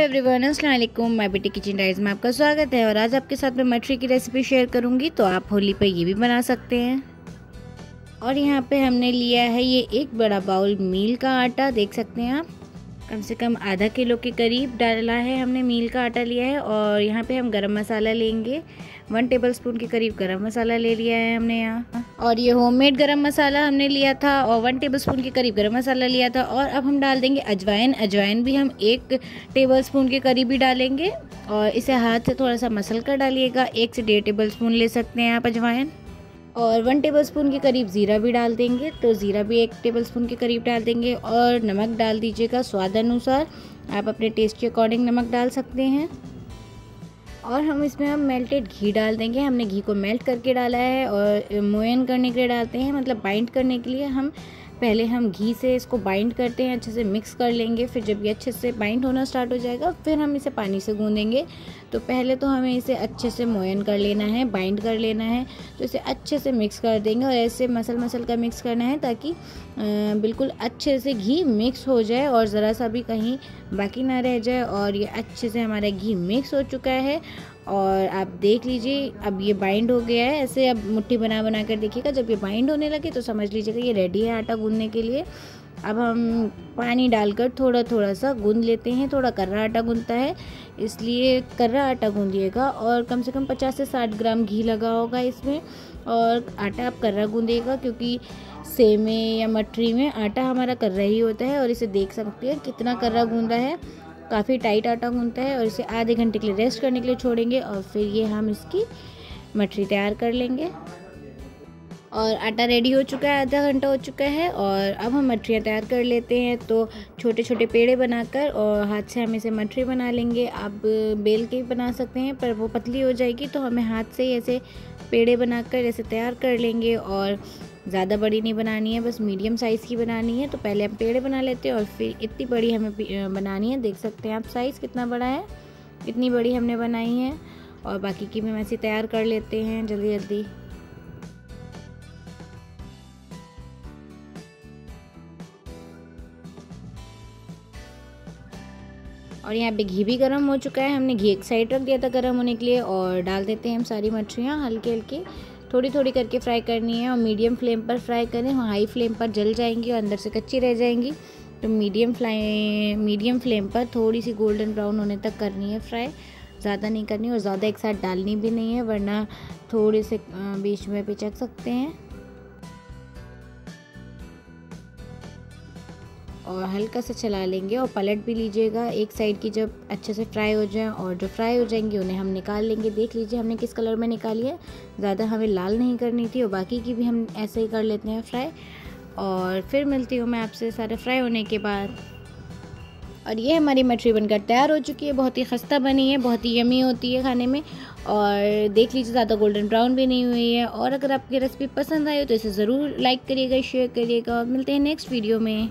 Everyone वालेकुम। मैं बेटी किचन राइस में आपका स्वागत है और आज आपके साथ मैं मटरी की रेसिपी शेयर करूँगी तो आप होली पर ये भी बना सकते हैं। और यहाँ पे हमने लिया है ये एक बड़ा बाउल मील का आटा, देख सकते हैं आप। कम से कम आधा किलो के करीब डाला है हमने, मील का आटा लिया है और यहाँ पे हम गरम मसाला लेंगे। वन टेबल स्पून के करीब गरम मसाला ले लिया है हमने यहाँ। और ये होममेड गरम मसाला हमने लिया था और वन टेबल स्पून के करीब गरम मसाला लिया था और अब हम डाल देंगे अजवाइन। अजवाइन भी हम एक टेबल स्पून के करीब ही डालेंगे और इसे हाथ से थोड़ा सा मसल कर डालिएगा। एक से डेढ़ टेबल स्पून ले सकते हैं आप अजवाइन। और वन टेबल स्पून के करीब ज़ीरा भी डाल देंगे तो ज़ीरा भी एक टेबल स्पून के करीब डाल देंगे और नमक डाल दीजिएगा स्वाद अनुसार। आप अपने टेस्ट के अकॉर्डिंग नमक डाल सकते हैं। और हम इसमें हम मेल्टेड घी डाल देंगे। हमने घी को मेल्ट करके डाला है और मोयन करने के लिए डालते हैं मतलब बाइंड करने के लिए हम पहले हम घी से इसको बाइंड करते हैं, अच्छे से मिक्स कर लेंगे, फिर जब ये अच्छे से बाइंड होना स्टार्ट हो जाएगा, फिर हम इसे पानी से गूँधेंगे तो पहले तो हमें इसे अच्छे से मोयन कर लेना है बाइंड कर लेना है। तो इसे अच्छे से मिक्स कर देंगे और ऐसे मसल मसल का मिक्स करना है ताकि बिल्कुल अच्छे से घी मिक्स हो जाए और ज़रा सा भी कहीं बाकी ना रह जाए और ये अच्छे से हमारा घी मिक्स हो चुका है। और आप देख लीजिए, अब ये बाइंड हो गया है। ऐसे अब मुट्ठी बना बना कर देखिएगा, जब ये बाइंड होने लगे तो समझ लीजिएगा ये रेडी है आटा गूंदने के लिए। अब हम पानी डालकर थोड़ा थोड़ा सा गूंद लेते हैं। थोड़ा कर्रा आटा गूंदता है, इसलिए कर्रा आटा गूंदिएगा और कम से कम 50 से 60 ग्राम घी लगा होगा इसमें और आटा आप कर्रा गूंदिएगा क्योंकि सेमे या मटरी में आटा हमारा कर्रा ही होता है और इसे देख सकते हैं कितना कर्रा गूंदा है। काफ़ी टाइट आटा गूंदता है और इसे आधे घंटे के लिए रेस्ट करने के लिए छोड़ेंगे और फिर ये हम इसकी मटरी तैयार कर लेंगे। और आटा रेडी हो चुका है, आधा घंटा हो चुका है और अब हम मठरियाँ तैयार कर लेते हैं। तो छोटे छोटे पेड़े बनाकर और हाथ से हम इसे मठरी बना लेंगे। आप बेल के भी बना सकते हैं, पर वो पतली हो जाएगी तो हमें हाथ से ही ऐसे पेड़े बनाकर ऐसे तैयार कर लेंगे। और ज़्यादा बड़ी नहीं बनानी है, बस मीडियम साइज़ की बनानी है। तो पहले हम पेड़े बना लेते हैं और फिर इतनी बड़ी हमें बनानी है। देख सकते हैं आप साइज़ कितना बड़ा है। इतनी बड़ी हमने बनाई है। और बाकी की भी वैसे तैयार कर लेते हैं जल्दी जल्दी और यहाँ पे घी भी गर्म हो चुका है। हमने घी एक साइड रख दिया था गर्म होने के लिए और डाल देते हैं हम सारी मछलियाँ हल्के हल्के। थोड़ी थोड़ी करके फ्राई करनी है और मीडियम फ्लेम पर फ्राई करें। वहाँ हाई फ्लेम पर जल जाएँगी और अंदर से कच्ची रह जाएँगी। तो मीडियम फ्लाई मीडियम फ्लेम पर थोड़ी सी गोल्डन ब्राउन होने तक करनी है फ्राई ज़्यादा नहीं करनी और ज़्यादा एक साथ डालनी भी नहीं है, वरना थोड़े से बीच में पिचक सकते हैं। और हल्का सा चला लेंगे और पलट भी लीजिएगा। एक साइड की जब अच्छे से फ्राई हो जाए और जो फ्राई हो जाएँगे, उन्हें हम निकाल लेंगे। देख लीजिए हमने किस कलर में निकाली है। ज़्यादा हमें लाल नहीं करनी थी और बाकी की भी हम ऐसे ही कर लेते हैं फ्राई और फिर मिलती हूँ मैं आपसे सारे फ्राई होने के बाद। और ये हमारी मछली बनकर तैयार हो चुकी है। बहुत ही खस्ता बनी है, बहुत ही यमी होती है खाने में। और देख लीजिए, ज़्यादा गोल्डन ब्राउन भी नहीं हुई है। और अगर आपकी रेसिपी पसंद आई हो तो इसे ज़रूर लाइक करिएगा शेयर करिएगा और मिलते हैं नेक्स्ट वीडियो में।